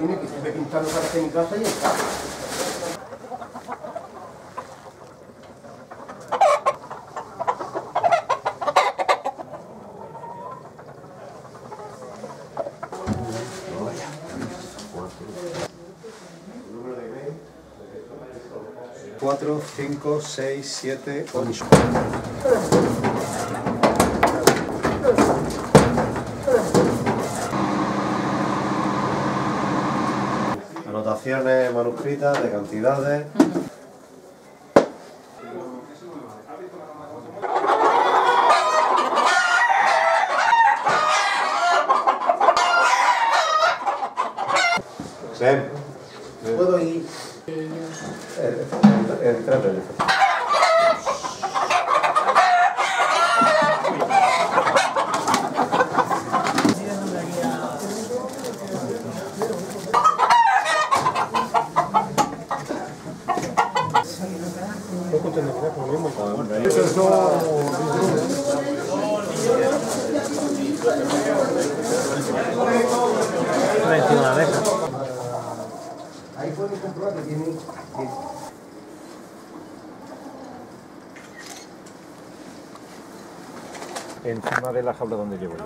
tiene que se ve pintando hacer mi casa y está. Cuatro, cinco, seis, siete, ocho. Manuscritas de cantidades. Sem. Puedo ir. Ahí pueden comprobar que tiene. encima de la jaula donde llevo yo.